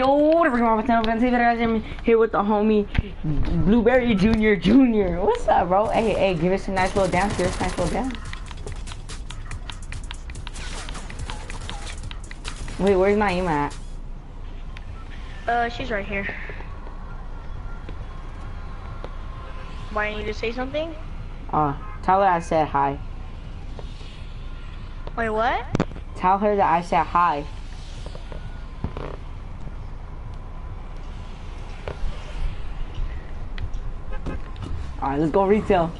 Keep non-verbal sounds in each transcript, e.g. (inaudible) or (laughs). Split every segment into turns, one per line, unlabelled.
Yo, the freaking Marvel Fancy I'm here with the homie Blueberry Junior Junior. What's up, bro? Hey, hey, give us a nice little dance. Give us a nice little dance. Wait, where's Naima at?
Uh, she's right here. Why don't you need to say something?
Uh, tell her I said hi.
Wait, what?
Tell her that I said hi. Alright, let's go retail.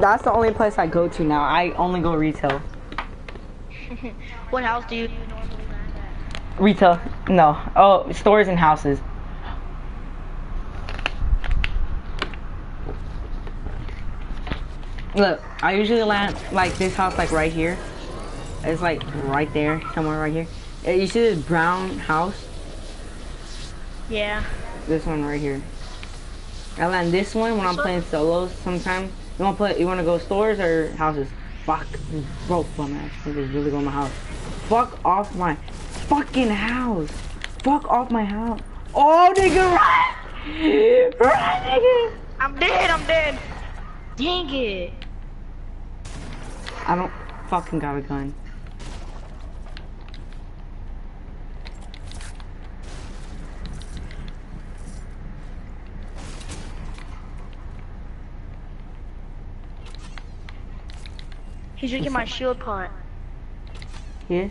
That's the only place I go to now. I only go retail. (laughs)
what house do you normally land at?
Retail. No. Oh, stores and houses. Look, I usually land like this house like right here. It's like right there, somewhere right here. Uh, You see this brown house?
Yeah.
This one right here. I land this one when I'm playing solos sometimes. You wanna play you wanna go stores or houses? Fuck. Broke bum ass niggas really go to my house. Fuck off my fucking house. Fuck off my house. Oh nigga run! Run nigga!
I'm dead, I'm dead. Dang it.
I don't fucking got a gun.
He's drinking my shield pot.
Yes?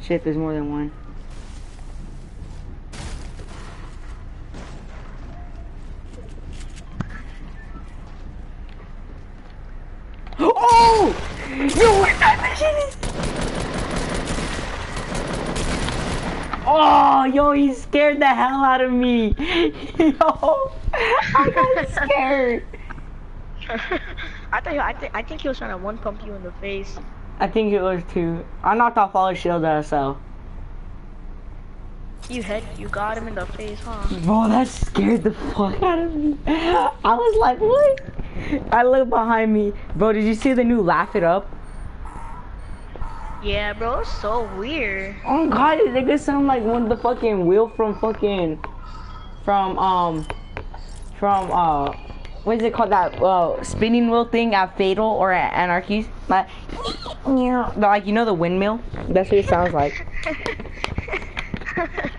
Shit, there's more than one. (gasps) Oh! Yo, what that shit is? Oh, yo, he scared the hell out of me. (laughs) Yo, I got scared. (laughs)
I think I think I think he was trying to one pump you in the face.
I think it was too. I knocked off all his shield I sell.
You hit you got him in the face, huh?
Bro, that scared the fuck out of me. I was like, what? I looked behind me. Bro, did you see the new Laugh It Up?
Yeah, bro, it's so weird.
Oh god, it nigga sound like one of the fucking wheel from fucking from um from uh what is it called that uh spinning wheel thing at Fatal or at Anarchy's? Like (laughs) like you know the windmill? That's what it sounds like. (laughs)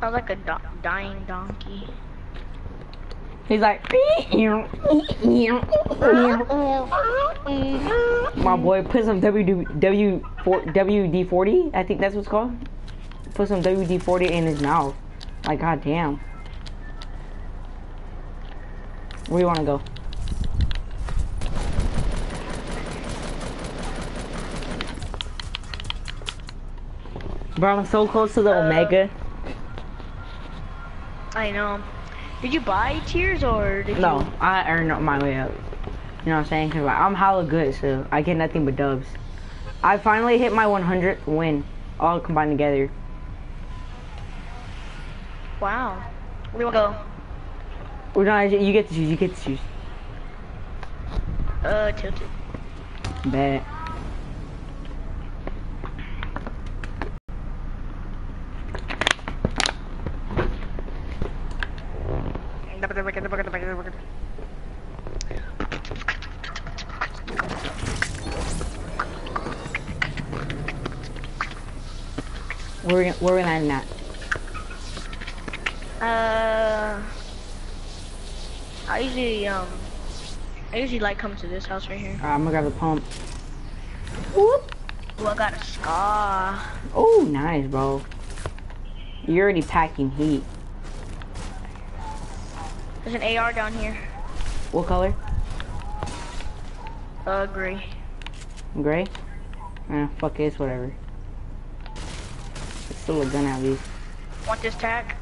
Sounds like a do dying donkey.
He's like My boy put some W W WD forty. I think that's what's called. Put some WD forty in his mouth. Like goddamn. Where you wanna go? Bro, I'm so close to the
Uh,
Omega.
I know. Did you buy tiers or did
No,
you?
I earned my way up. You know what I'm saying? Cause I'm hella good, so I get nothing but dubs. I finally hit my 100th win, all combined together.
Wow. We you wanna
We're not. You get to choose. You get to choose.
go? Uh, tilted.
Bet. Where we where we landing at?
Uh, I usually um, I usually like coming to this house right here.
Alright, I'm gonna grab the pump.
Whoop. Ooh, I got a scar.
Oh, nice, bro. You're already packing heat.
There's an AR down here.
What color?
Uh, gray.
Gray? Eh, fuck it, it's whatever. It's still a gun at least.
Want this tack?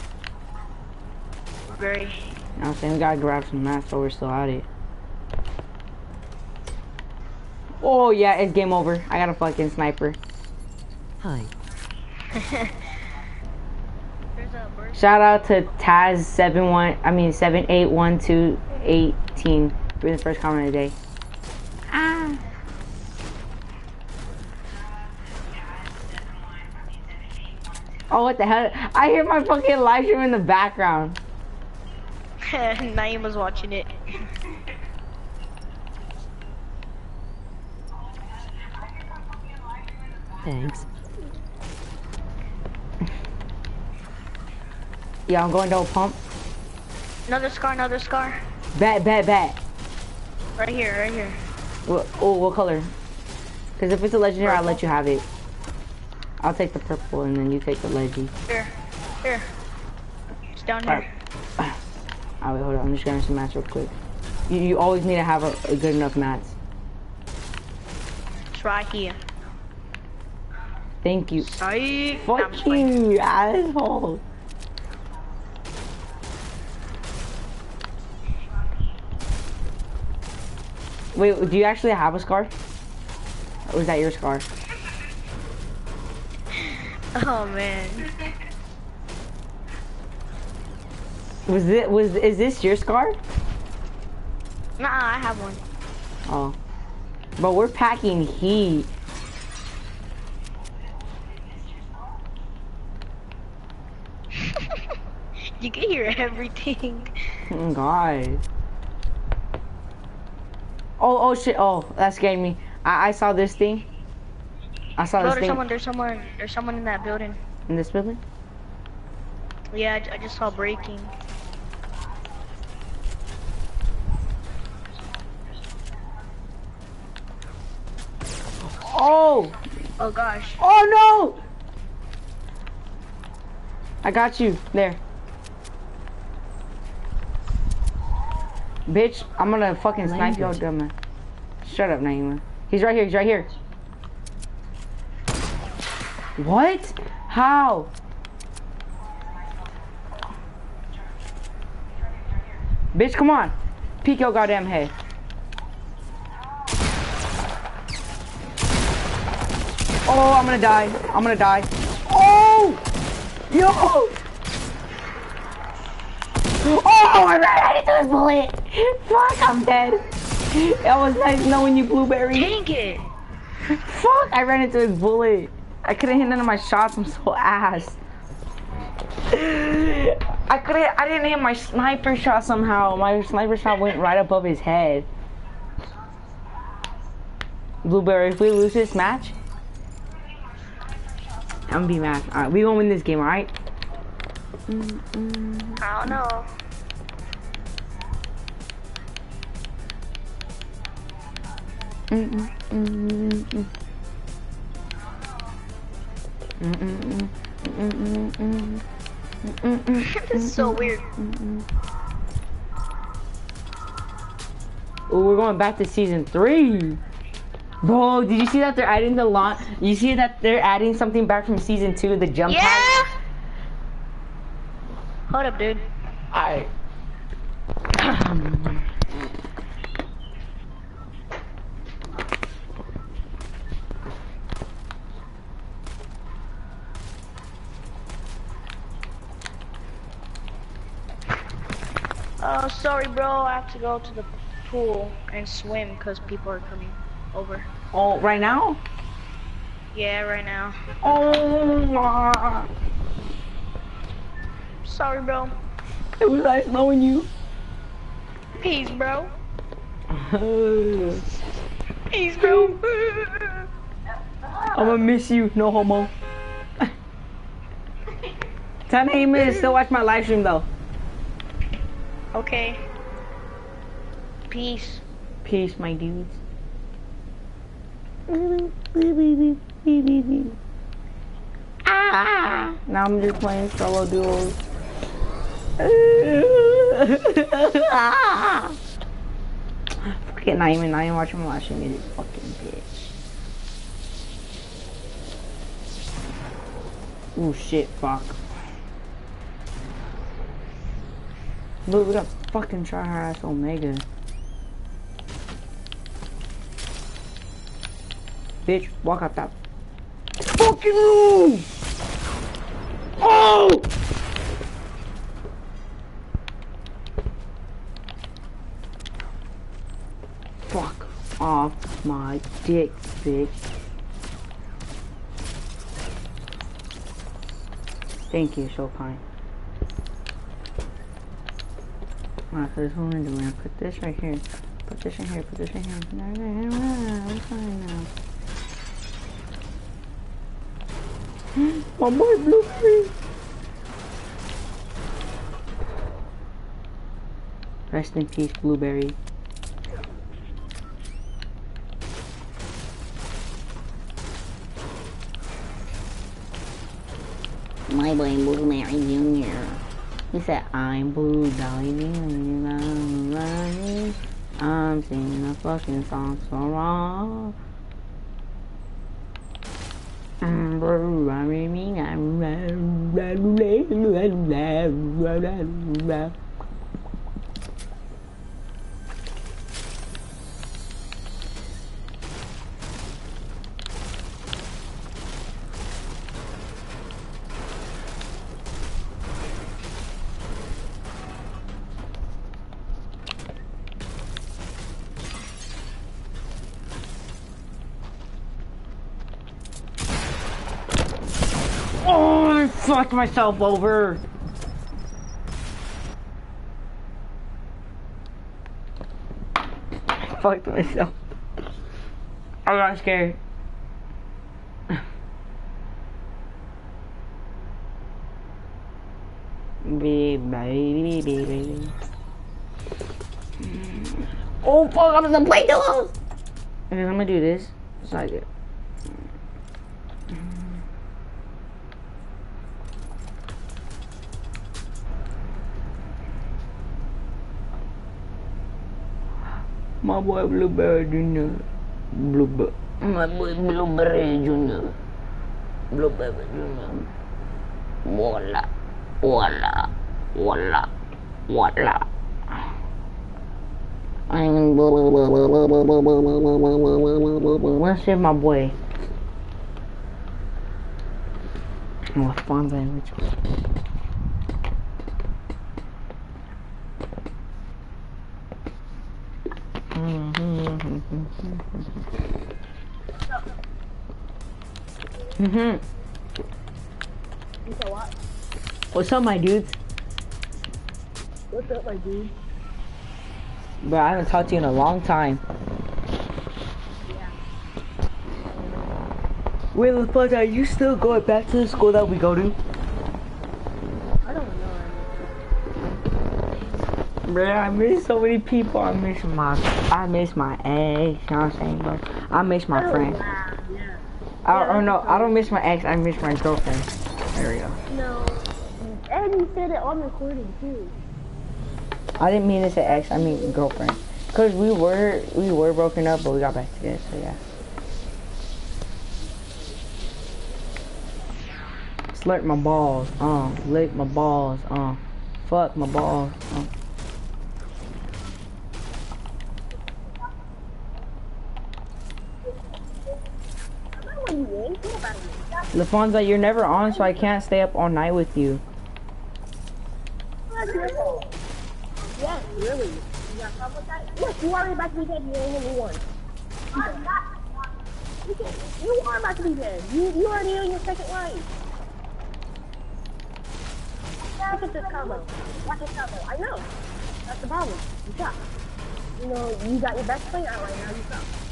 Gray.
You know what I'm saying? We gotta grab some mats while we're still at it. Oh yeah, it's game over. I got a fucking sniper.
Hi. (laughs)
There's a bird.
Shout out to Taz seven one I mean seven eight one two 18. Read the first comment of the day. Ah. Oh, what the hell? I hear my fucking live stream in the background. (laughs)
Naeem was watching it.
Thanks.
Yeah, I'm going double pump.
Another scar, another scar.
Bet, bet, bet.
Right here, right here.
What, oh, what color? Because if it's a legendary, I'll let you have it. I'll take the purple and then you take the leggy.
Here, here. It's down here.
Alright. Alright, hold on. I'm just gonna some mats real quick. You, you always need to have a, a good enough match.
It's right here.
Thank you.
I'm
Fuck you asshole. Wait, do you actually have a scar? Or is that your scar? (laughs)
Oh man.
Was it was is this your scar?
Nah, I have one.
Oh. But we're packing heat. (laughs)
You can hear everything. (laughs)
Oh god. Oh oh shit, oh that scared me. I, I saw this thing. I saw
Bro,
this
there's
thing
someone, there's someone, there's someone in that building.
in this building.
Yeah, I, I just saw breaking.
Oh!
Oh gosh.
Oh no! I got you. There. Bitch, I'm gonna fucking snipe your dumb Shut up, Naima. He's right here, he's right here. What? How? Bitch, come on. Peek your goddamn head. Oh, I'm gonna die. I'm gonna die. Oh! Yo! Oh, I ran into his bullet. (laughs) Fuck, I'm dead. It was nice knowing you, Blueberry.
Dang it!
Fuck, I ran into his bullet. I couldn't hit none of my shots. I'm so ass. I couldn't. I didn't hit my sniper shot somehow. My sniper shot went right above his head. Blueberry, if we lose this match, I'm gonna be mad. Alright, we gonna win this game, alright?
I don't know. Weird.
Oh, we're going back to season three. Bro, did you see that they're adding the launch? You see that they're adding something back from season two, the jump
Yeah.
pad?
Hold up, dude.
Alright.
Oh, sorry, bro. I have to go to the pool and swim because people are coming over.
oh, right now?
Yeah, right now.
Oh.
Sorry, bro.
it was nice knowing you.
Peace, bro. (laughs) Peace, bro.
I'm gonna miss you, no homo. (laughs) Tell him to still watch my live stream though.
Okay. Peace.
Peace, my dudes. Ah! Now I'm just playing solo duos. Fucking not even, not even watching live stream, you fucking bitch. Ooh, shit, fuck. Look, we got fucking try hard ass Omega. Bitch, walk out that fucking room! Oh! Fuck off my dick, bitch. Thank you, so kind. Alright, so this is what I'm doing. Put this right here. Put this in here. Put this in here. No, no, no, no. We're fine now. (gasps) My boy Blueberry. Rest in peace, Blueberry. My boy Blueberry Jr. He said, I'm blue, dolly, I'm singing a fucking song so wrong. I'm blue, I'm Oh, fucked myself over. I fucked myself. I got scared. Baby, baby. Oh fuck, I'm in the play Okay, I'm gonna do this. Side it. My boy Blueberry Jr. Blueberry. My boy Blueberry Jr. Blueberry Jr. Voila. Voila. Voila. Voila. Let's see my boy. Oh, fun language. Mhm.
You?
What's up, my dudes?
What's up, my dude?
Bro, I haven't talked to you in a long time.
Yeah.
Wait, the fuck are you still going back to the school that we go to? Bro, I miss so many people. I miss my, I miss my ex. You know what I'm saying, bro? I miss my friend.
Yeah.
I, or no, I don't miss my ex. I miss my girlfriend. There we go.
No. And you said it on recording too.
I didn't mean to say ex. I mean girlfriend. Cause we were we were broken up, but we got back together. So yeah. Slurp my balls. Uh, lick my balls. Uh, fuck my balls. Uh.
When you ain't think about it.
Lafonza, you're never on, so I can't stay up all night with you.
Yes, really. You got problem with that? Look, you already about to be dead. You ain't only one. You, are about to be dead. You you already on your second life. Look at this combo. Watch this combo. I know. That's the problem. You suck. You know, you got your best player out right now. You suck.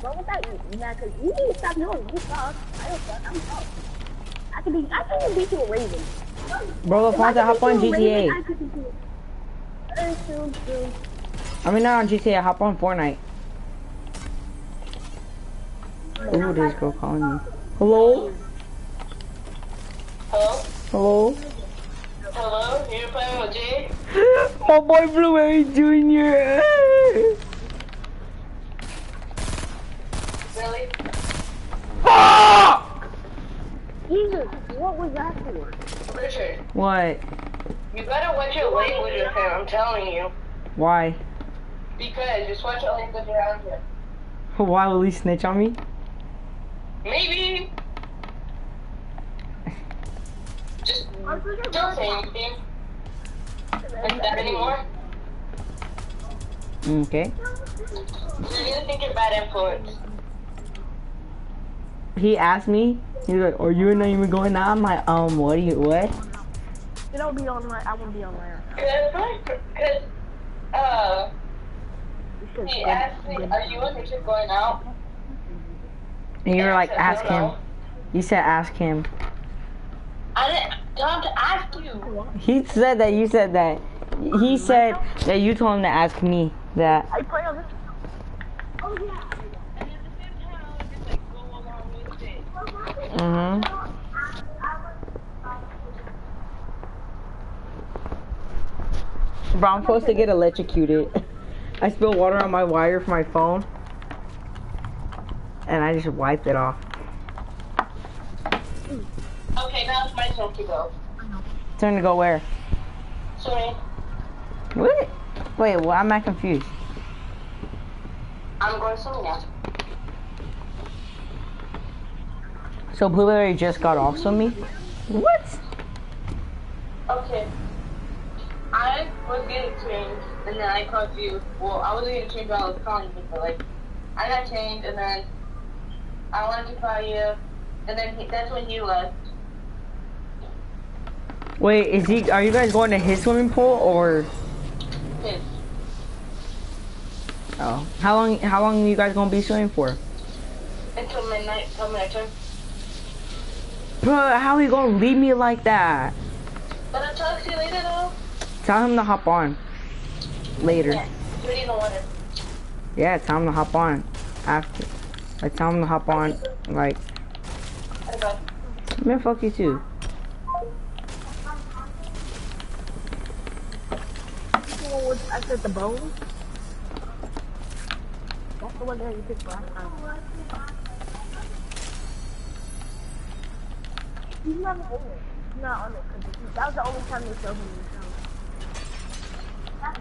Why? You got a problem with that? Yeah, cause you need to stop knowing you suck. I don't suck. I'm tough. I can be. I can even beat you a Raven.
Bro,
If I
Lafonza,
could
hop on
Raven,
GTA.
I could beat you. Uh, soon, soon.
I mean, not on GTA. Hop on Fortnite. Ooh, this girl calling me. Hello?
Hello?
Hello?
Hello? You playing with (laughs) Jay?
My boy Blueberry Jr. (laughs)
Really?
Fuck!
Jesus, what was that for?
Richard,
What?
you better watch your language with him, I'm telling you.
Why?
Because just watch your language around him.
Why will he snitch on me?
Maybe. Just don't say anything like that anymore.
Mm, okay.
You're gonna think you're bad influence.
He asked me. He's like, "Are you not even going out?" I'm like, "Um, what do you what?"
It'll be online. I won't be online.
Cause, cause, uh, he asked me, are you and Richard going out?
And you were like, "Ask him." You said, "Ask him."
I didn't tell him to ask you.
He said that you said that. He said that you told him to ask me that.
I play on this. Oh yeah.
And at the same time, I would just like go along with
Mhm. Bro, I'm supposed to get electrocuted. (laughs) I spilled water on my wire for my phone, and I just wiped it off.
Okay, now it's my turn to go.
Turn to go where?
Sorry,
What? Wait, well, I'm not confused.
I'm going swimming now.
So Blueberry just got off on me? What?
Okay. I was getting changed, and then I called you. Well, I wasn't getting changed while I was calling you, but like, I got changed, and then I wanted to call you, and then he, that's when he left.
Wait, is he? Are you guys going to his swimming pool or?
His.
Oh, how long? How long are you guys gonna be swimming for?
Until midnight, until my turn.
Bro, how are you gonna leave me like that?
But I'll talk to you later, though.
Tell him to hop on later.
Yeah. You're in the water.
Yeah, tell him to hop on after. Like, tell him to hop on. Like,
Okay.
man, fuck you too.
The one with- I said the bone. That's the one that you picked last time. He's not on it. He's not on it because that was the only time they showed him the show. I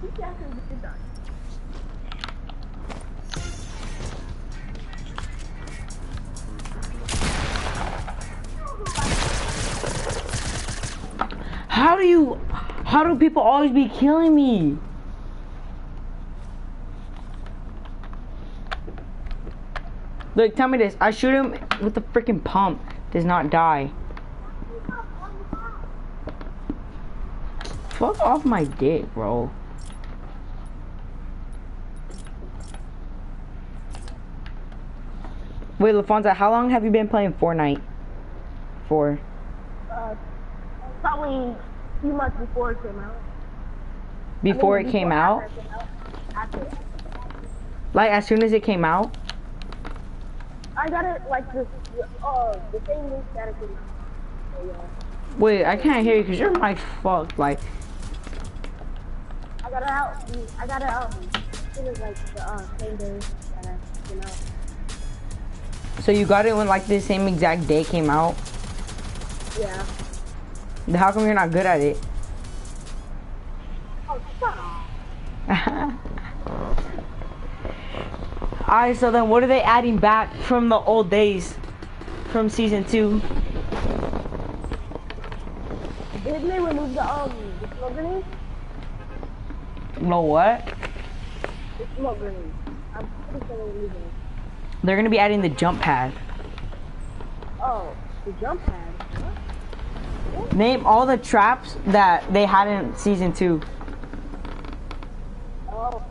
think he actually did that.
How do you? How do people always be killing me? Look, tell me this. I shoot him with the freaking pump. Does not die. Fuck off my dick, bro. Wait, LaFonza, how long have you been playing Fortnite? For?
Uh, probably a few months before it came out. I mean,
Before it came out?
it came out.
Like, as soon as it came out?
I got it like this, uh, the same week that it came out. So, yeah.
Wait, I can't hear you because your mic's fucked. Like,
I got it out. I got it out. As soon as like the uh, same day that I came out.
so you got it when like the same exact day came out?
Yeah.
How come you're not good at it?
Oh, shut up. (laughs)
Alright, so then what are they adding back from the old days? From season two?
Didn't they remove the um the smoke grenade?
No, what?
The smoke grenade. I'm pretty sure they removed it.
They're gonna be adding the jump pad.
Oh, the jump pad. What?
Name all the traps that they had in season two.
Oh.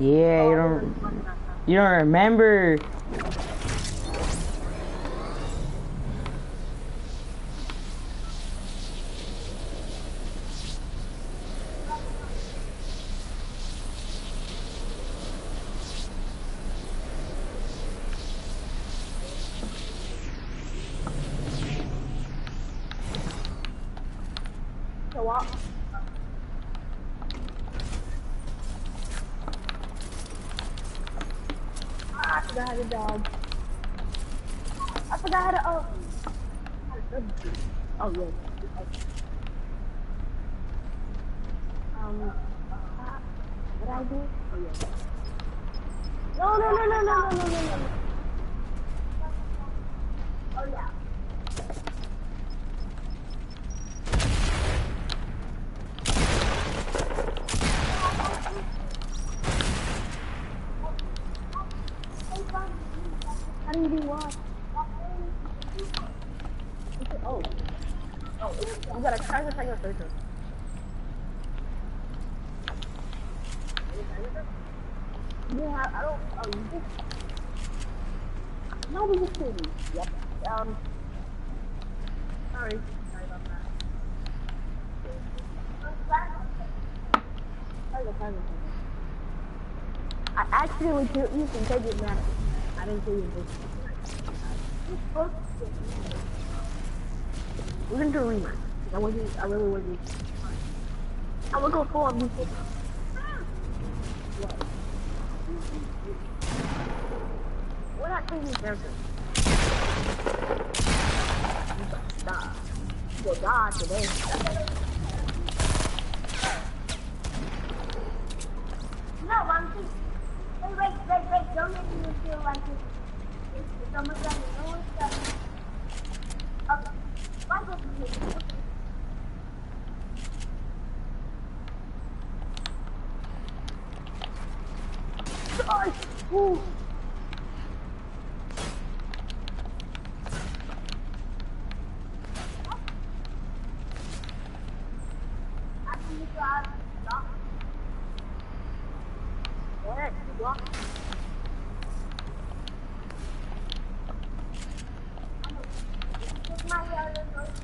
Yeah, you don't you don't remember.
I. Oh. No, we just kidding. Yep. Um. Sorry. Sorry about that. That. I accidentally killed you take it back. I didn't kill you. We're gonna do a rematch. I wasn't. I really wasn't. I'm gonna go full on music. We're not changing characters. Stop. You'll die today.
No, I'm just. Wait, wait, wait, wait. Don't make me feel like it's. It's almost like no one's done. Okay. Why would you?
Gosh. Ooh.
After you got stop.
Go ahead. Keep walking.
Take my other note.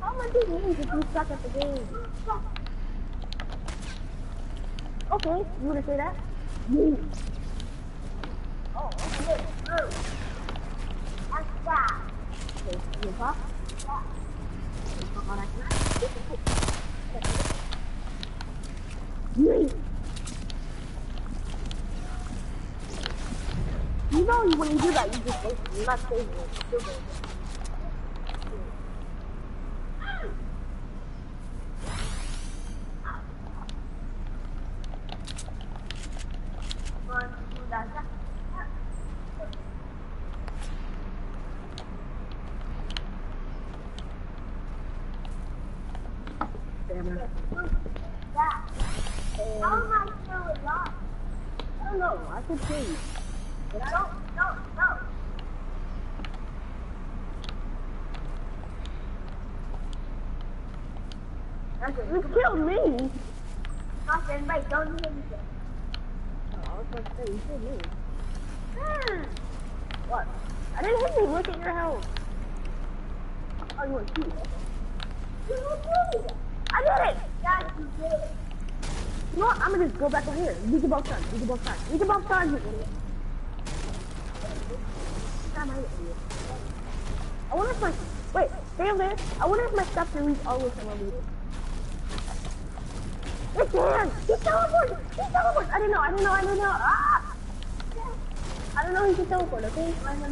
How much it means if you suck at the game? Okay, you wanna say that? Me.
Oh, okay.
Okay, you?
Yeah.
You know you when you do that, you just. You're not saving.
always someone. It's
him!
Teleported! He teleported! I
don't know, I
don't
know, I don't know. Ah! I don't know he can teleport, okay?
I'm
a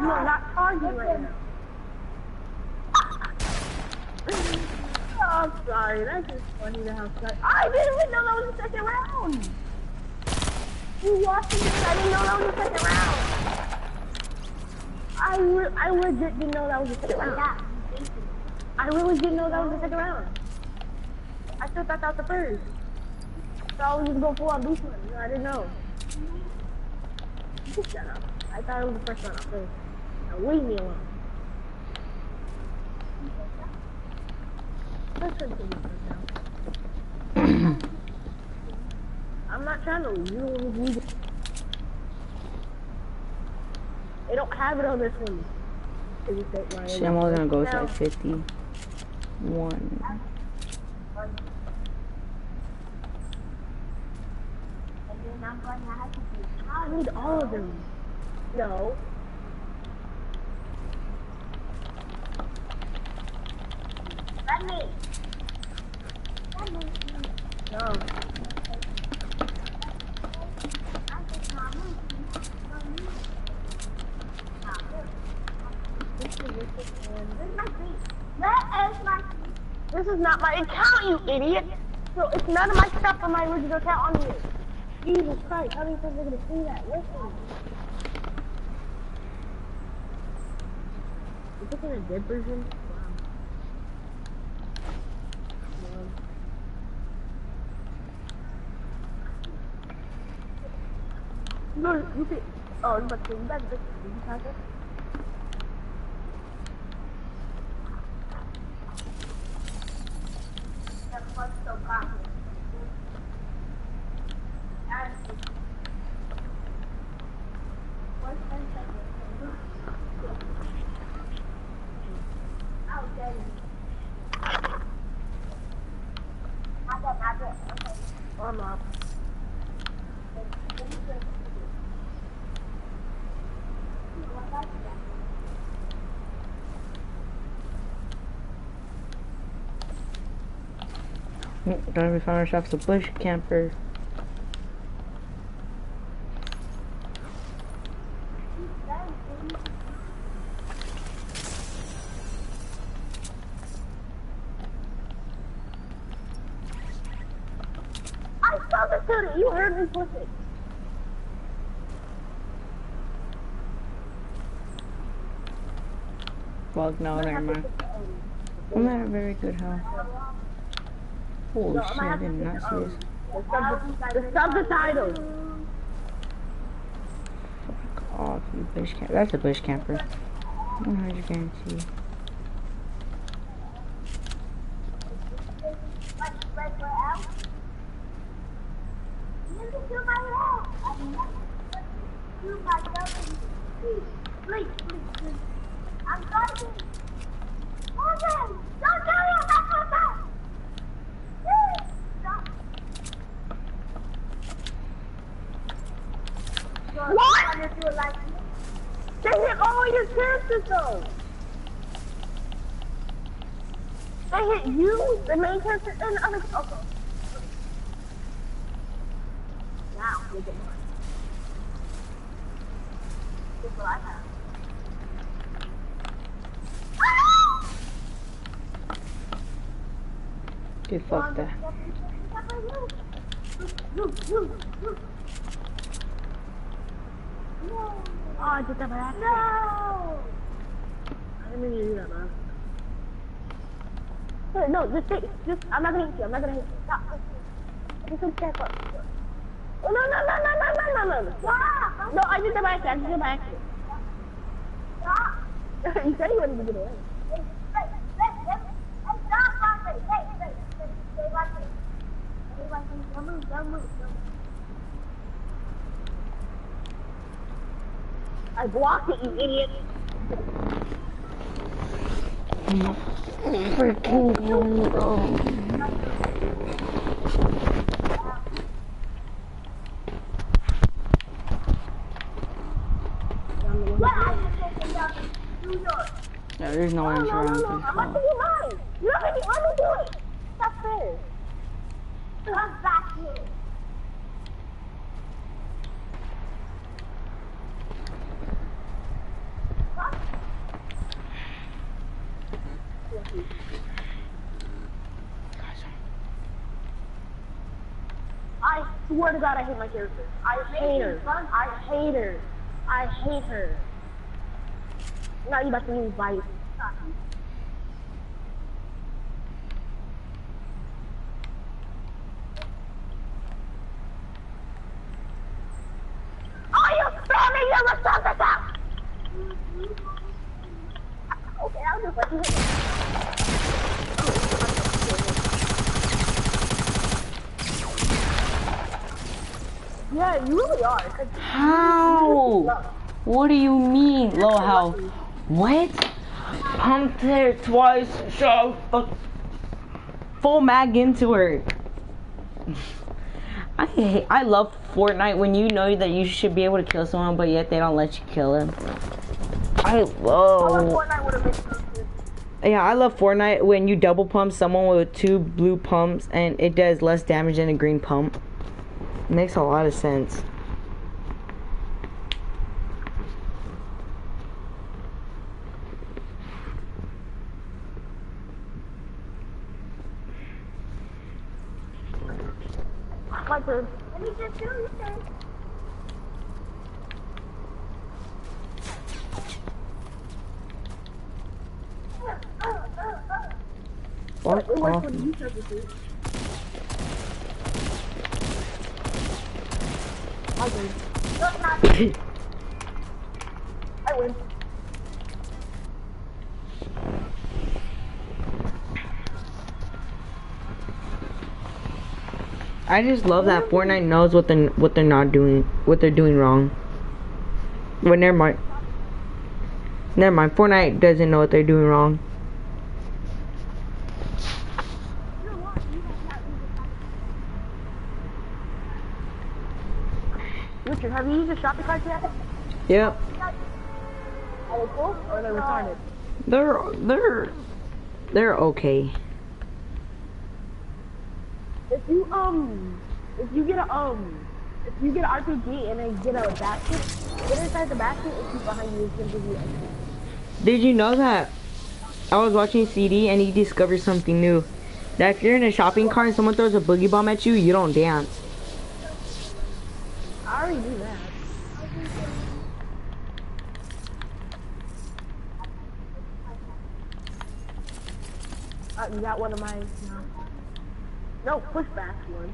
You are not now. oh, (laughs) I'm sorry. That's just funny to have fun. I didn't even know that was the second round. You watched it. I didn't know that was the second round. I, re- I legit didn't know that was the second round. I really didn't know that was the second round. I still thought that was the first. So I was just going full on beast. No, I didn't know. Shut up. I thought it was the first round leave me alone. (clears throat) I'm not trying to use you. They don't have it on this one.
Shit, I'm only gonna go
to like 51.
I need all of them. No. No. This is,
my
this is not my account, you idiot. So it's none of my stuff on my original account on here. Jesus Christ, how do you think they're gonna see that? Listen. Is this in a dead version?
Người quý vị, ở mặt kính
bàn dịch chính
xác Don't ever find ourselves a bush camper.
I saw the soda. You heard me push it.
Well, no, never mind. I'm at a very good health. Holy
No,
shit, I did not see
the,
this.
the, sub- the subtitle.
Fuck off, you bush camper. That's a bush camper. 100 guarantee.
I
blocked it, you idiot.
Freaking
window.
Yeah, there's no answer.
Swear to God, I hate my character. I hate her. I hate her. I hate her. Now you about to lose by Oh, you spamming your response out! Okay, I'll just let you hit me. Yeah, you really are. 'cause
How? What do you mean, low health? What? Pumped her twice, so. Full mag into her. I hate, I love Fortnite when you know that you should be able to kill someone, but yet they don't let you kill him. I love.
Fortnite would have been so good.
Yeah, I love Fortnite when you double pump someone with two blue pumps and it does less damage than a green pump. makes a lot of sense.
My turn.
Let me just do your thing.
Fuck
It works
off.
when you start to do. I win. I win.
I just love that Fortnite knows what they what they're not doing, what they're doing wrong. But never mind. Never mind. Fortnite doesn't know what they're doing wrong.
Richard, have you used the shopping cart yet?
Yep.
Are they cool or are they retarded?
They're they're they're okay.
If you um, if you get a um, if you get an RPG and then get a basket, get inside the basket and keep behind you. It's gonna give you XP.
Did you know that I was watching CD and he discovered something new? That if you're in a shopping cart and someone throws a boogie bomb at you, you don't dance.
I already Uh, you got one of mine now. No, pushback one.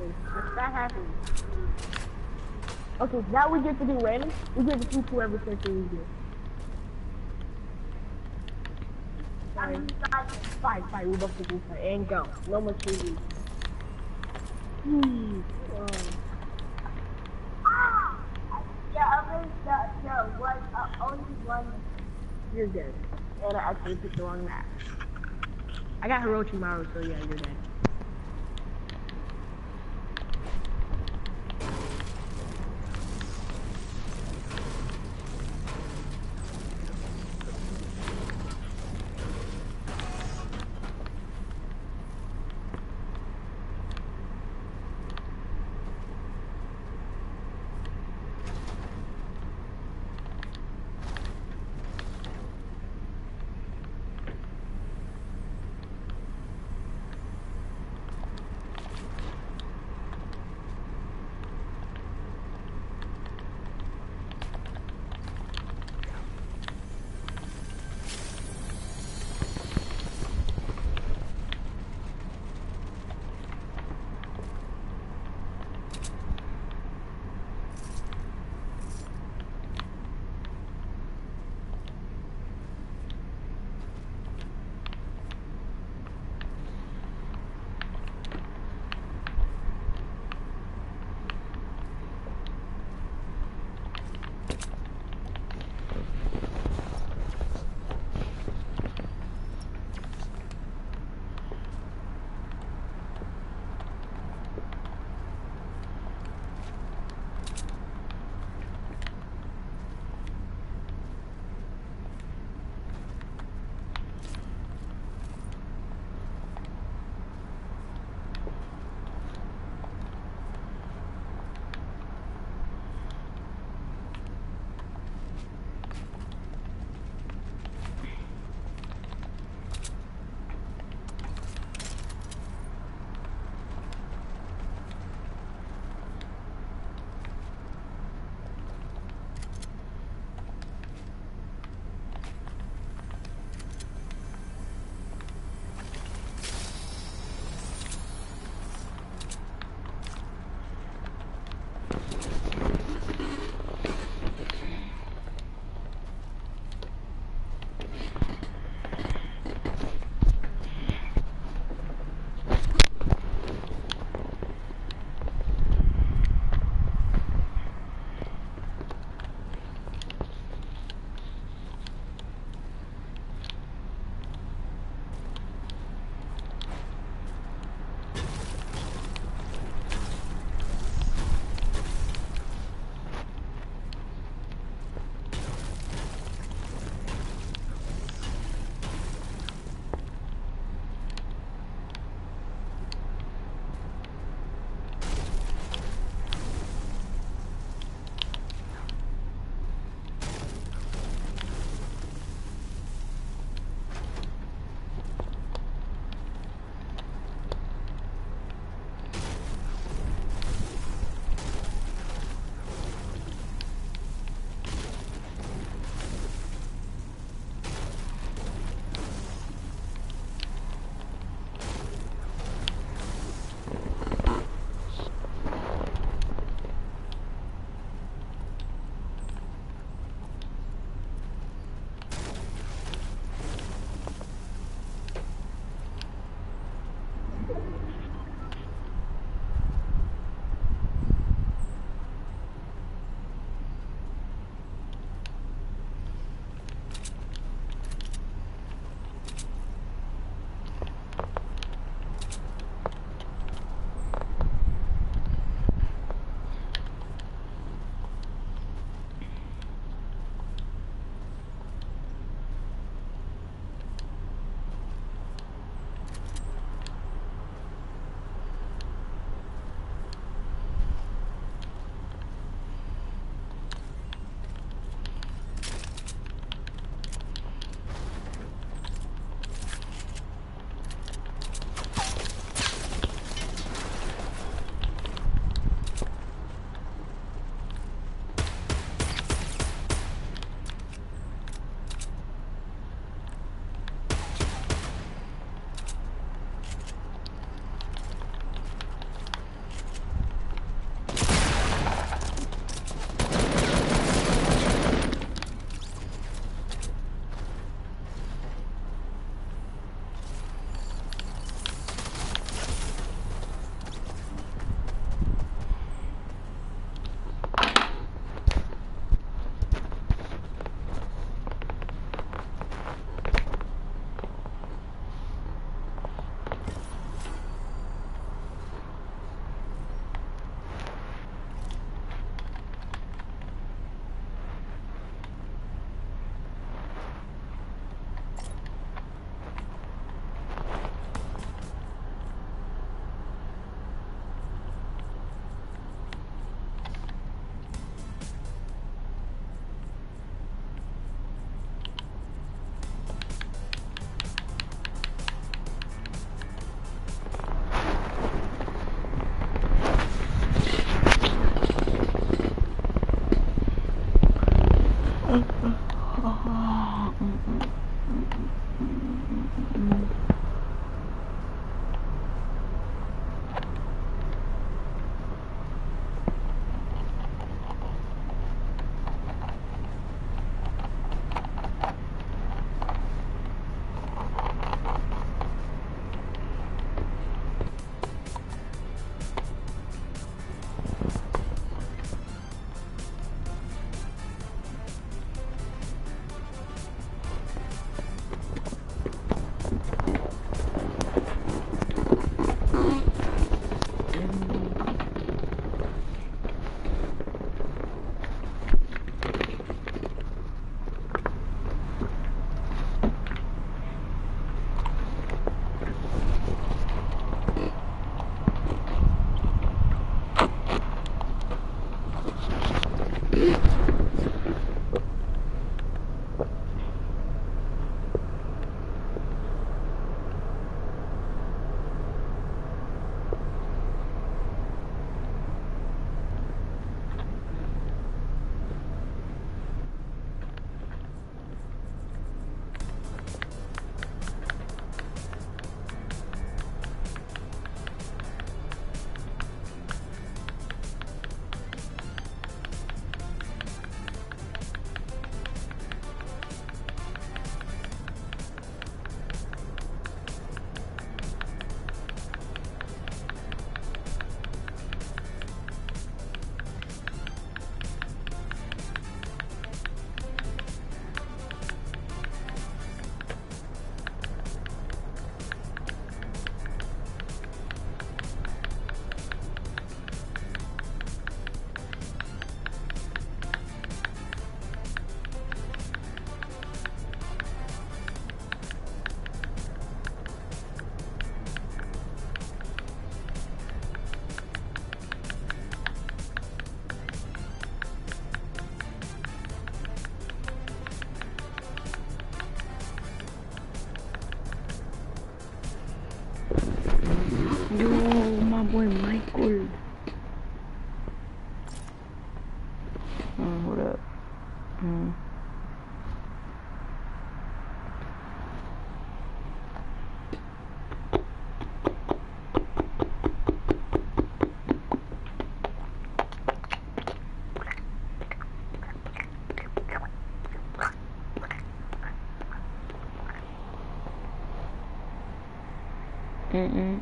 Okay, that happens. Okay, now we get to do random. We get to choose whoever century we do. Fine, fine, fine. We both do fine. And go. No more choosing. Hmm. Um,
Ah! Yeah, only the, no, one, uh, only one.
You're dead. And I actually picked the wrong map. I got Hirochimaru, so yeah, you're dead.
Boy Michael. Mm, oh, hold up. Mm. Mm-mm, mm-mm.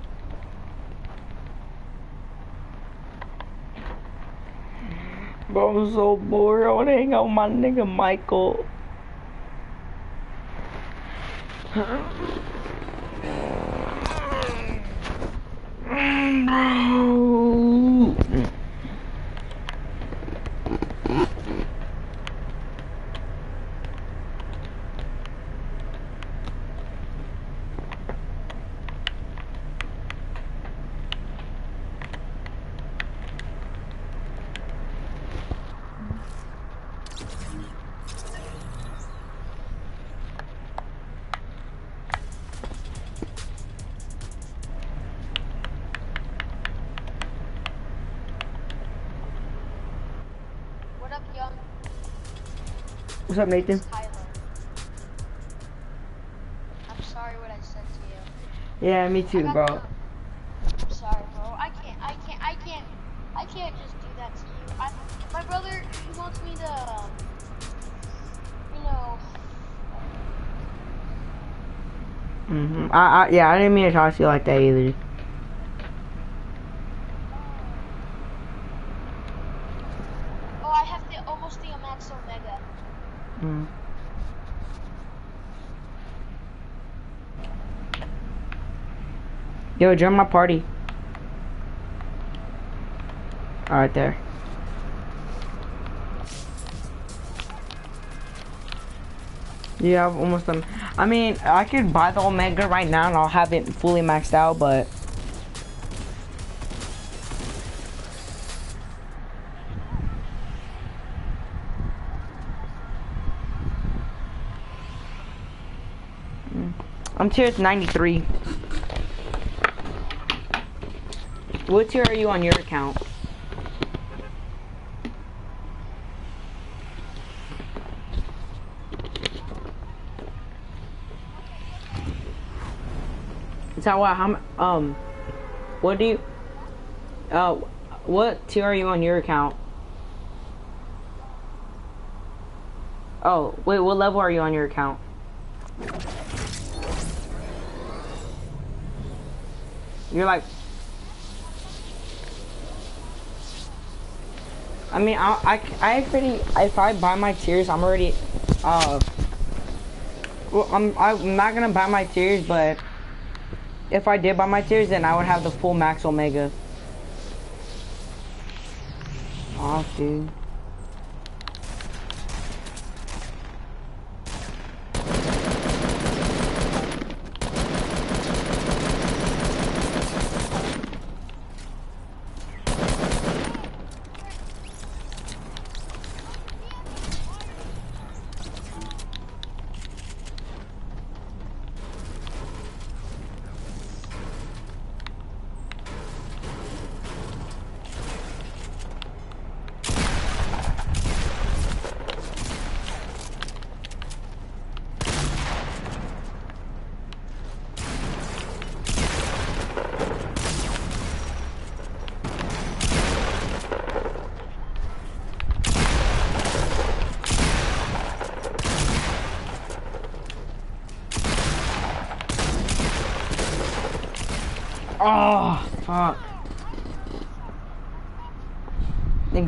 Bro, I'm so bored. I wanna hang out with my nigga Michael. (sighs) Bro. What's up, Nathan?
Tyler. I'm sorry what I said to you.
Yeah, me too, bro.
I'm sorry, bro. I can't, I can't, I can't, I can't just do that to you. I, my brother, he wants me to, you know,
hmm I, I, yeah, I didn't mean to talk to you like that either.
oh, I have the almost the Max Omega.
Mm. Yo, join my party. Alright, there. Yeah, I've almost done. I mean, I could buy the Omega right now and I'll have it fully maxed out, but. Mm. I'm tier 93. What tier are you on your account? So what? How? Um, what do you? Uh, what tier are you on your account? Oh, wait. What level are you on your account? You're like. I mean, I, I, I pretty. If I buy my tiers, I'm already. Uh. Well, I'm. I'm not gonna buy my tiers, but if I did buy my tiers, then I would have the full max omega. Off, dude.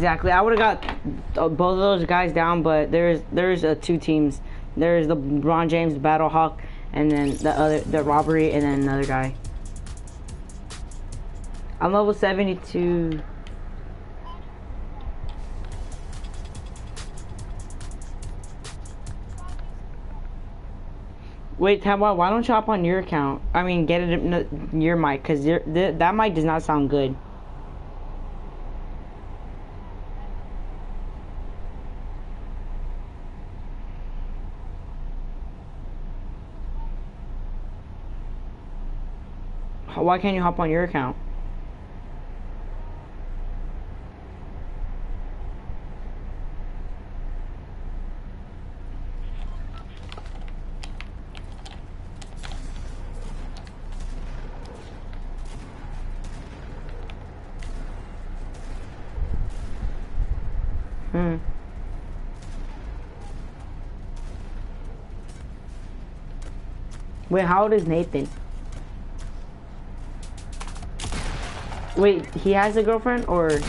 Exactly. I would have got uh, both of those guys down, but there's there's uh, two teams. There's the Ron James Battle Hawk, and then the other the robbery, and then another guy. I'm level 72. Wait, Tabwa, why don't you hop on your account? I mean, get it in your mic, because th that mic does not sound good. Why can't you hop on your account? Hmm. Wait, how old is Nathan? Wait, he has a girlfriend or?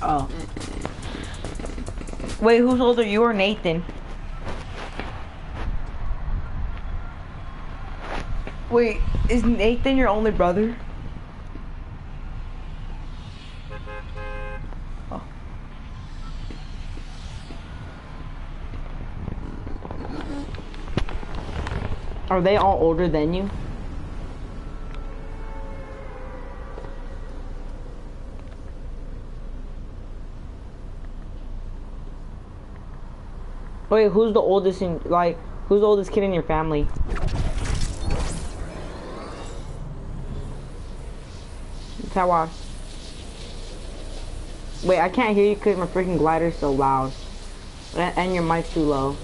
Oh. Wait, who's older, you or Nathan? Wait, is Nathan your only brother? Are they all older than you? Wait, who's the oldest in, like, who's the oldest kid in your family? Tawa. Wait, I can't hear you because my freaking glider's so loud. And, and your mic's too low.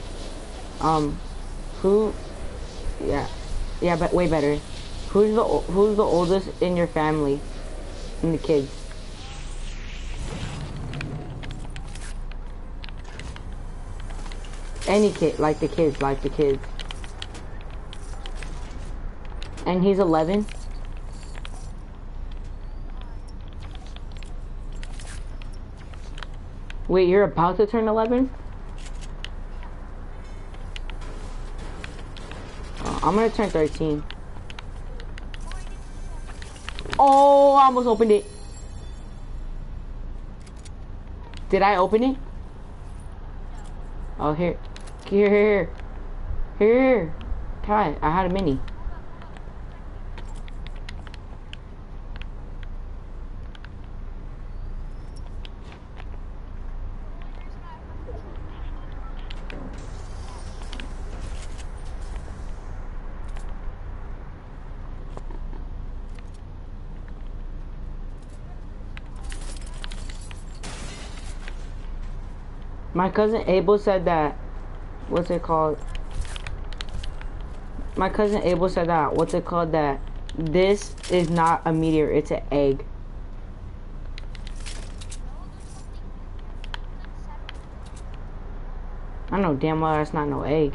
Um, who, yeah, yeah, but way better. Who's the, who's the oldest in your family? In the kids? Any kid, like the kids, like the kids. And he's 11? Wait, you're about to turn 11? I'm gonna turn 13. Oh, I almost opened it. Did I open it? Oh, here. Here, here, here. Here. Kai, I had a mini. My cousin Abel said that, what's it called? My cousin Abel said that, what's it called, that this is not a meteor, it's an egg. I know damn well that's not no egg.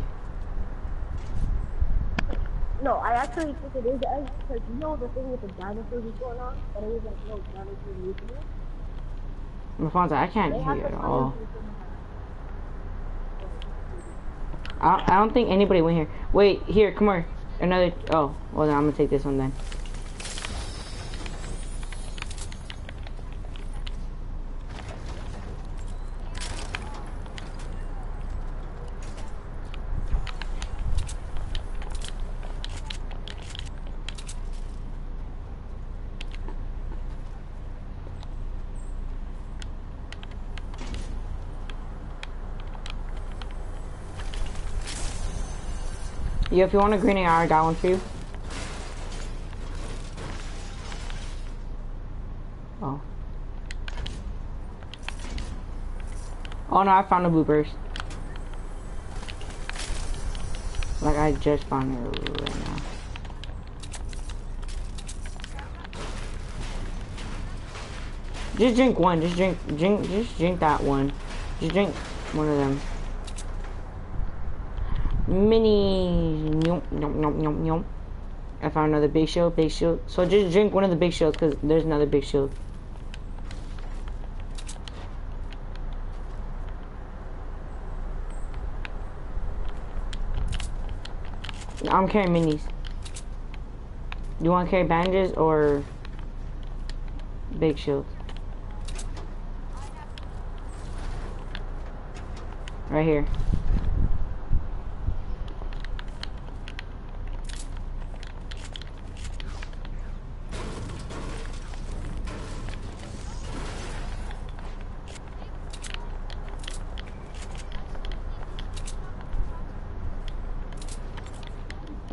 No, I actually think it is egg because you know the thing with the dinosaurs is going on, but it was like no dinosaurs using it.
Mafonza, I can't
They
hear
to
at all. I, I don't think anybody went here. Wait, here, come here. Another, oh, well then I'm gonna take this one then. If you want a green AR, I got one for you. Oh. Oh no, I found a blue burst. Like I just found it right now. Just drink one. Just drink, drink, just drink that one. Just drink one of them. Mini. I found another big shield, big shield. So just drink one of the big shields because there's another big shield. I'm carrying minis. You want to carry bandages or big shields? Right here.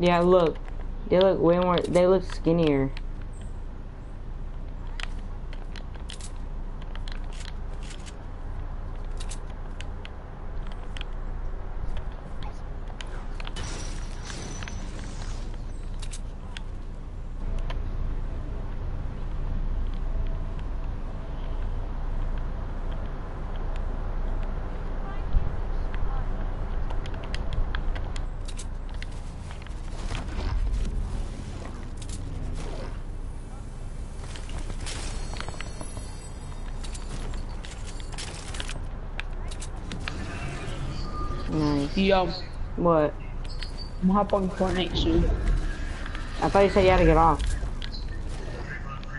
Yeah, look. They look way more, they look skinnier. Nice.
Yo,
What?
I'm hop on Fortnite soon.
I thought you said you had to get off.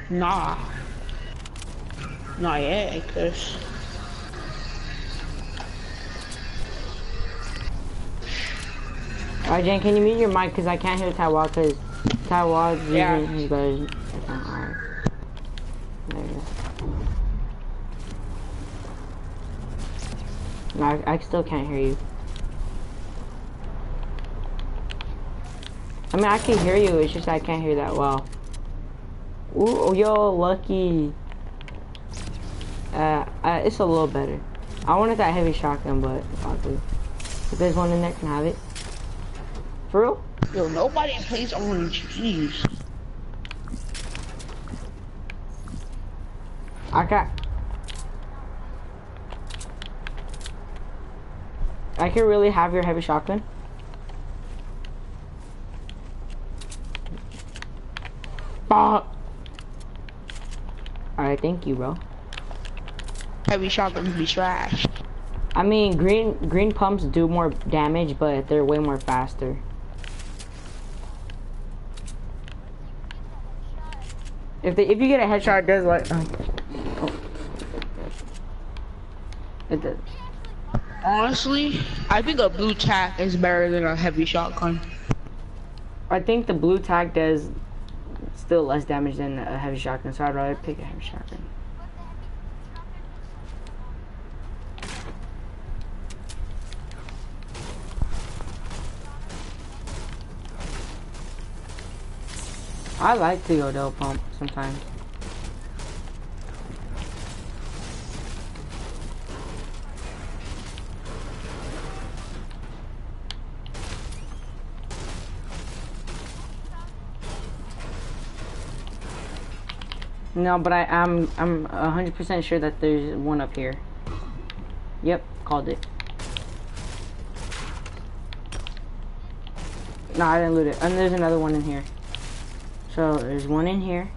Nah. Not yet, cause
Alright, Jen, can you mute your mic? Because I can't hear Taiwan because Taiwan's using
Yeah.
his guys. Alright. There you go. No, I, I still can't hear you. Mean, I can hear you, it's just I can't hear that well. Ooh, yo, lucky. Uh, uh, it's a little better. I wanted that heavy shotgun, but. If there's one in there, can I have it? For real?
yo, nobody plays Orange. Jeez.
I got. I can really have your heavy shotgun. Bah. Alright, thank you, bro.
Heavy shotguns be trash.
I mean, green green pumps do more damage, but they're way more faster. If they, if you get a headshot, it does like. oh. oh. It does.
Honestly, I think a blue tack is better than a heavy shotgun.
I think the blue tag does still less damage than a heavy shotgun, so I'd rather pick a heavy shotgun. I like to go pump sometimes. No, but I I'm hundred percent sure that there's one up here. Yep, called it. No, I didn't loot it. And there's another one in here. So there's one in here.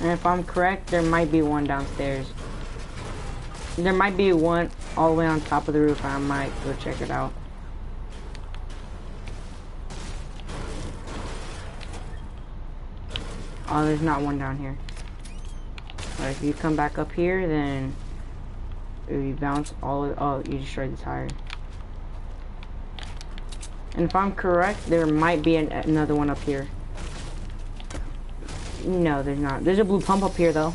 And if I'm correct, there might be one downstairs. There might be one all the way on top of the roof. I might go check it out. Oh, there's not one down here. But if you come back up here, then you bounce all, oh, you destroyed the tire. And if I'm correct, there might be an, another one up here. No, there's not. There's a blue pump up here, though.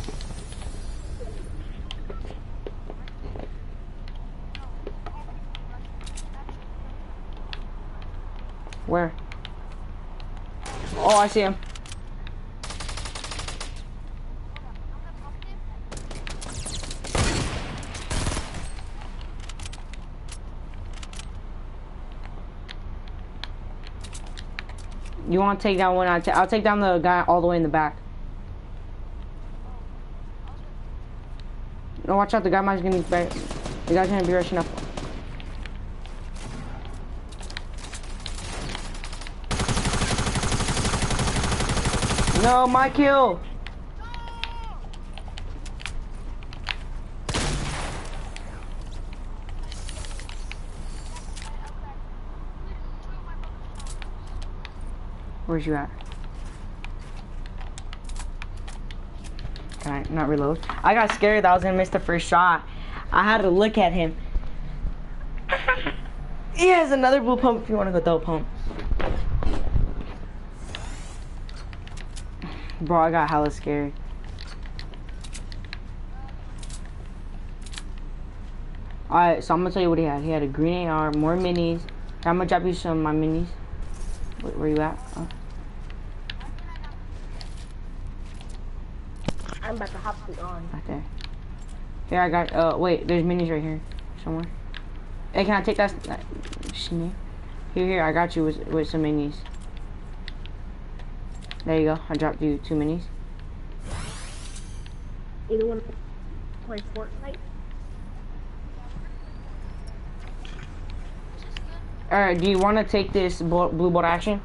Oh, I see him. You want to take down one? I'll take down the guy all the way in the back. No, watch out. The guy might be. The guy's gonna be rushing up. No, my kill. Where's you at? Can I not reload? I got scared that I was gonna miss the first shot. I had to look at him. he has another blue pump if you wanna go double pump. Bro, I got hella scared. Alright, so I'm gonna tell you what he had. He had a green AR, more minis. I'm gonna drop you some of my minis. Where, where you at? Oh.
I'm about to hop on.
Right there. Here, I got, uh, wait, there's minis right here, somewhere. Hey, can I take that, snake? Here, here, I got you with, with some minis. There you go, I dropped you two minis.
Either one play Fortnite.
Alright, do you want to take this blue bolt action?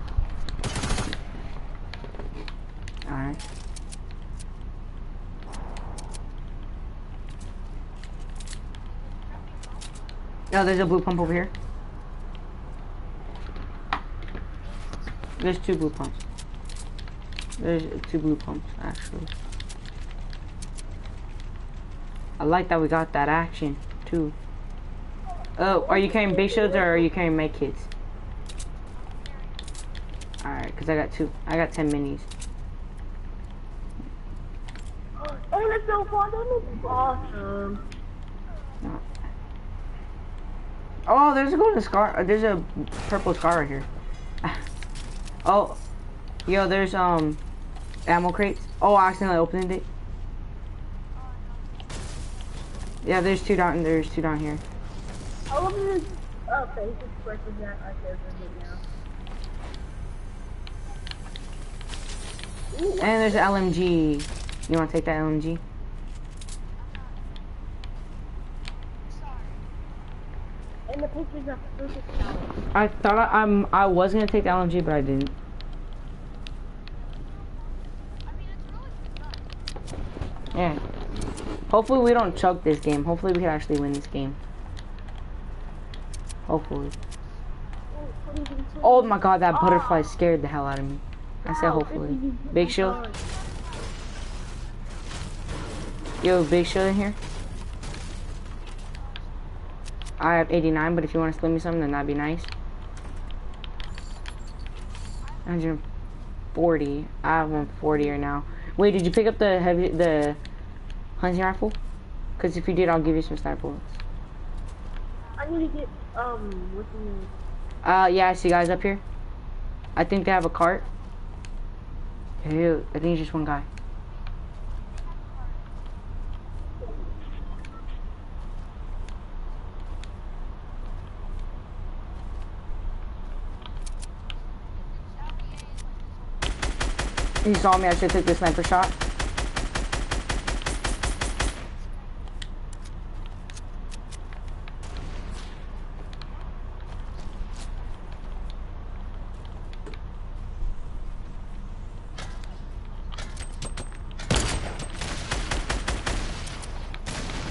Alright. No, there's a blue pump over here. There's two blue pumps. There's two blue pumps, actually. I like that we got that action, too. Oh, are you carrying big shields or are you carrying med kits? Alright, because I got two. I got 10 minis.
Oh, that's so fun. That is awesome.
Oh, there's a golden scar. uh, There's a purple scar right here. (laughs) oh, yo, there's um ammo crates. Oh, I accidentally opened it. Yeah, there's two down. There's two down here.
All of this. Oh, that I said it now. Ooh,
And there's an LMG. You want to take that LMG?
and the pictures of.
I thought I, I'm I was gonna take the LMG, but I didn't. Yeah. Hopefully we don't choke this game. Hopefully we can actually win this game. Hopefully. Oh my god, that butterfly ah. scared the hell out of me. I said hopefully. Big shield. (laughs) Yo, big shield in here. I have 89, but if you want to split me some, then that'd be nice. 140. I have 140 right now. Wait, did you pick up the heavy, the hunting rifle? Because if you did, I'll give you some sniper bullets.
I need to get um what's the name?
Uh, yeah, I see guys up here. I think they have a cart. Ew, I think it's just one guy. He saw me, I should take the sniper shot.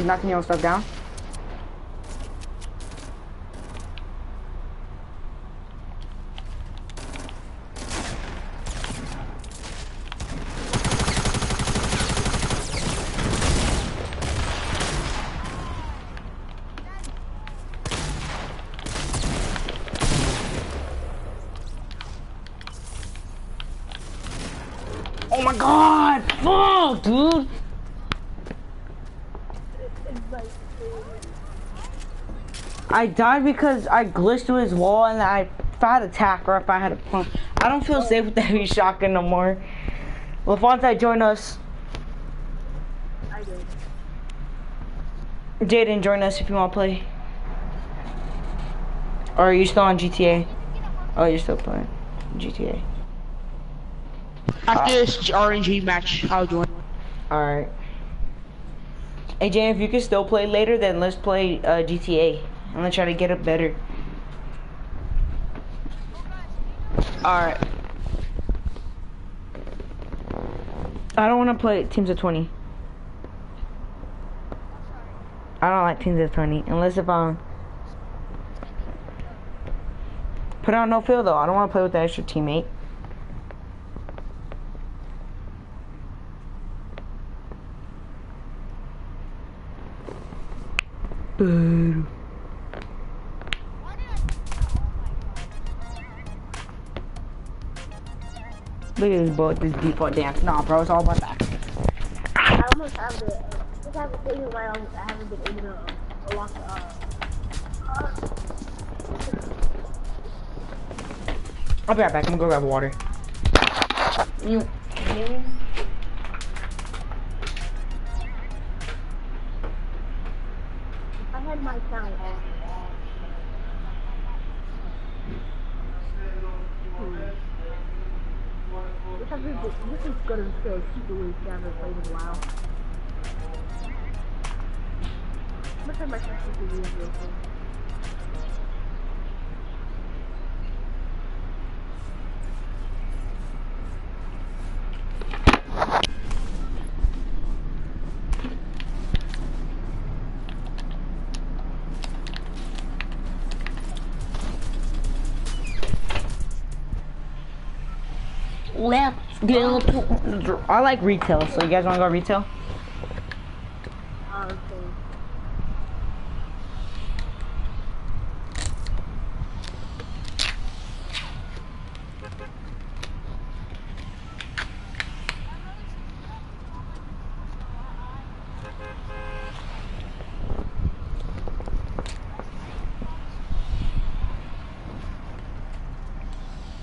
He's knocking your own stuff down. Oh my god! Fuck, dude! I died because I glitched to his wall and I if I had attack or if I had a punch. I don't feel safe with the heavy (laughs) shotgun no more. LaFonte, join us.
I did.
Jaden, join us if you want to play. Or are you still on GTA? Oh, you're still playing GTA.
After this RNG match, I'll join.
Alright. Hey Jay, if you can still play later, then let's play uh, GTA. I'm gonna try to get it better. Alright. I don't wanna play teams of 20. I don't like teams of 20, unless if I'm... Put on no field though, I don't wanna play with the extra teammate. Look at this boy, this default dance. Nah, bro, it's all about that.
I almost have the. Uh, just have a thing why I haven't been able to uh, unlock the. Uh,
I'll be right back. I'm gonna go grab water. You.
I had my sound off. Hmm. This, been, this is gonna stay super weak. I haven't played in a while. I'm gonna my real.
To. I like retail, so you guys wanna go retail?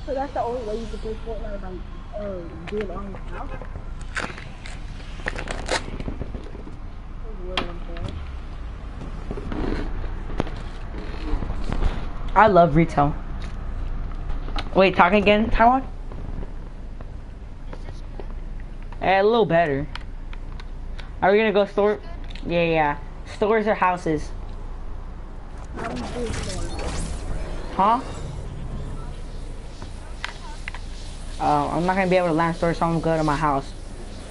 So that's the only way you can play Fortnite by uh, doing it on your house? That's what I'm saying.
I love retail. Wait, talk again, Taiwan? Eh, a little better. Are we gonna go store? Yeah, yeah. Stores or houses? Huh? Oh, I'm not gonna be able to land store, so I'm gonna go to my house.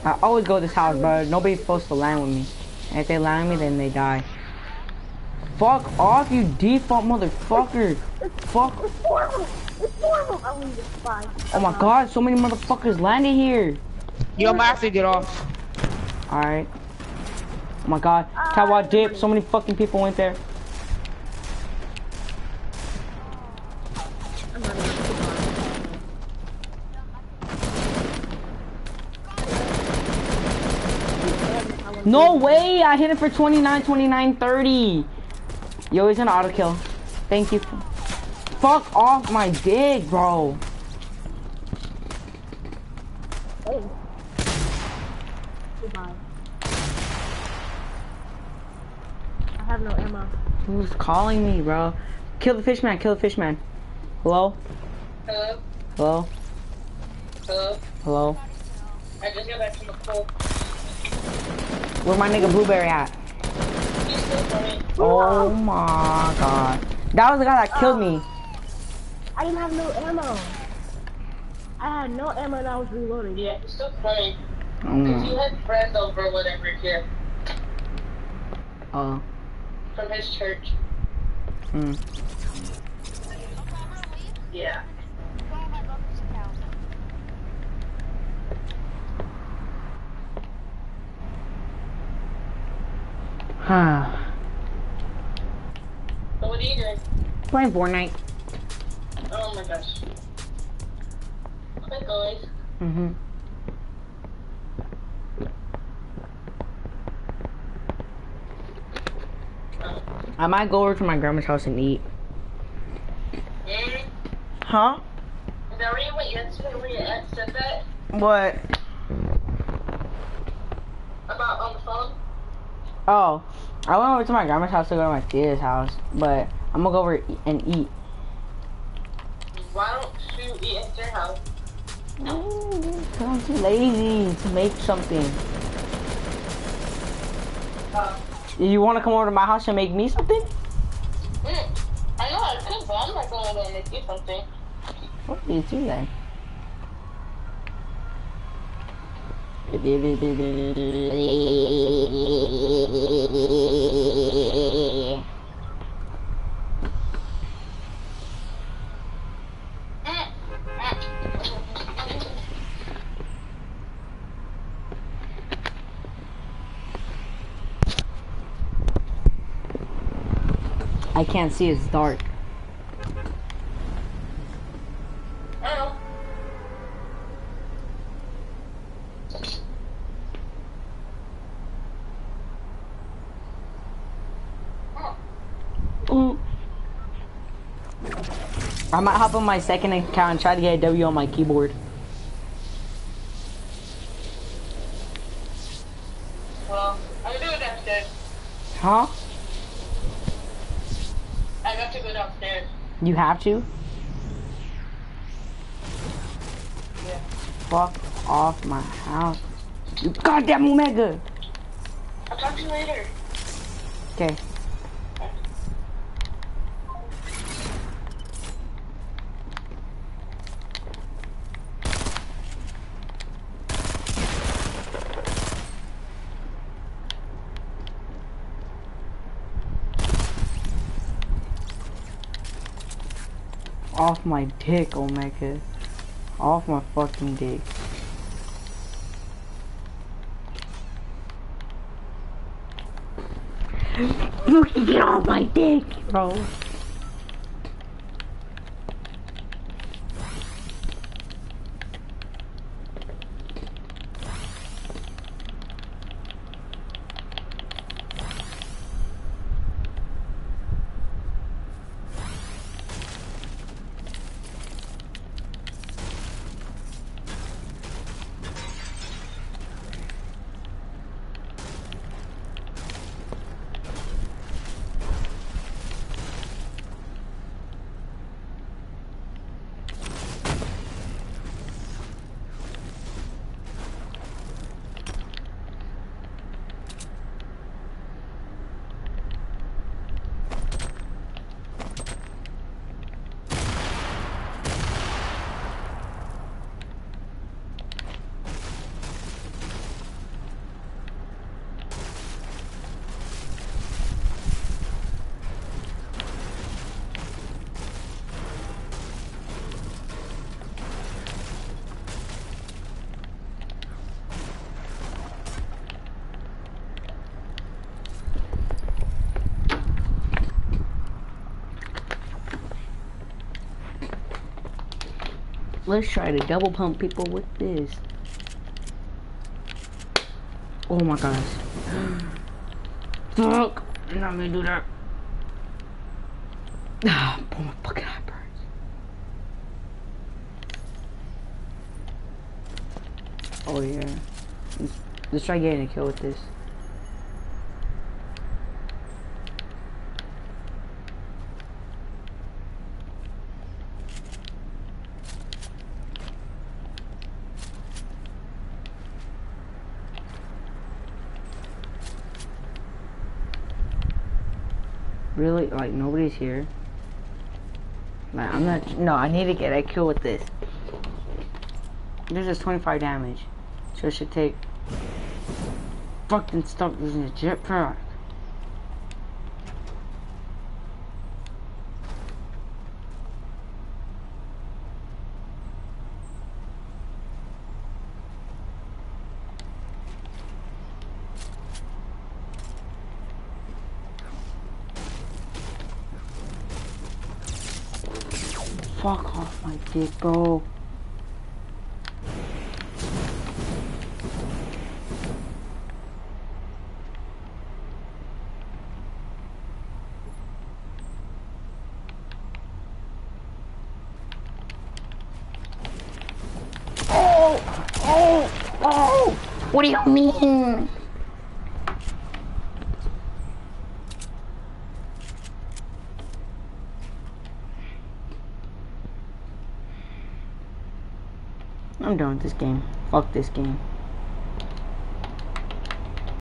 I always go to this house, but nobody's supposed to land with me. And if they land with me, then they die. Fuck off, you default motherfucker. Fuck.
It's horrible! It's horrible! I mean, it's fine.
Oh my god, so many motherfuckers landed here.
Yo, I might have to get off.
Alright. Oh my god. Kawa dip, so many fucking people went there.
I'm not even
No way, I hit it for 29, 29, 30. Yo, he's an auto kill. Thank you. Fuck off my dick, bro.
Goodbye. I have no ammo.
Who's calling me, bro? Kill the fish man, kill the fish man. Hello?
Hello?
Hello?
Hello?
Hello?
I just got back from the pool.
Where my nigga Blueberry at?
He's still funny.
Oh my god. That was the guy that killed me.
I didn't have no ammo. I had no ammo and I was reloading.
Yeah, he's still funny. Cause
Mm.
he had friends over whatever here
Oh.
from his church.
Mm.
Yeah.
Huh.
So what are you doing?
Playing Fortnite.
Oh my gosh. Okay, guys.
Mm-hmm. I might go over to my grandma's house and eat.
Mm?
Huh?
Is that where you went yesterday when your ex said that?
What?
About on the phone?
Oh, I went over to my grandma's house to go to my theater's house, but I'm gonna go over and eat.
Why don't you eat at your house?
Cause I'm too lazy to make something.
Uh,
You want to come over to my house and make me something?
mm, I know I could, but I'm not going to make you something.
What do you do then?
Mm, mm.
I can't see, it's dark.
Oh.
Ooh. I might hop on my second account and try to get a W on my keyboard.
Well, I'm gonna do it downstairs.
Huh?
I got to go downstairs.
You have to?
Yeah.
Fuck off my house. You goddamn Omega!
I'll talk to you later.
Okay. Off my dick, Omega. Off my fucking dick. Look, get off my dick, bro. Let's try to double pump people with this. Oh my gosh. Fuck! I'm not gonna do that. (sighs) Ah, oh my fucking eye burns. Oh yeah. Let's try getting a kill with this. Like, nobody's here? Like, I'm not... No, I need to get a kill with this. This is 25 damage. So it should take... Fucking stuck using a jet jetpack. Fuck bro. Oh! Oh! Oh! What do you mean? I'm done this game. Fuck this game.